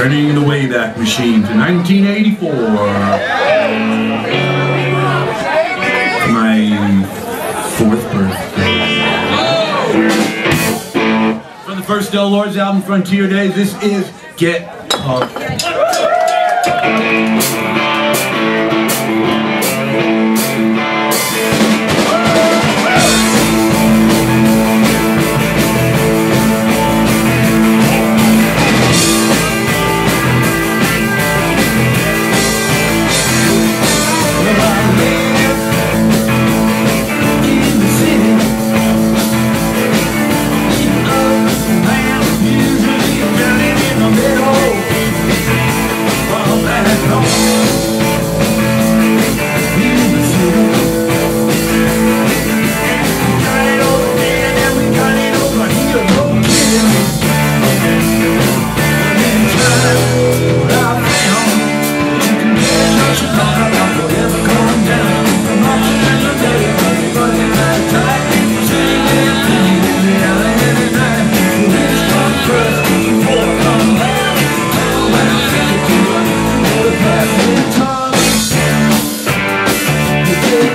Turning the Wayback Machine to 1984. My fourth birthday. From the first Del Lords album, Frontier Days, this is Get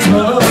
Tough.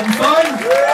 having fun?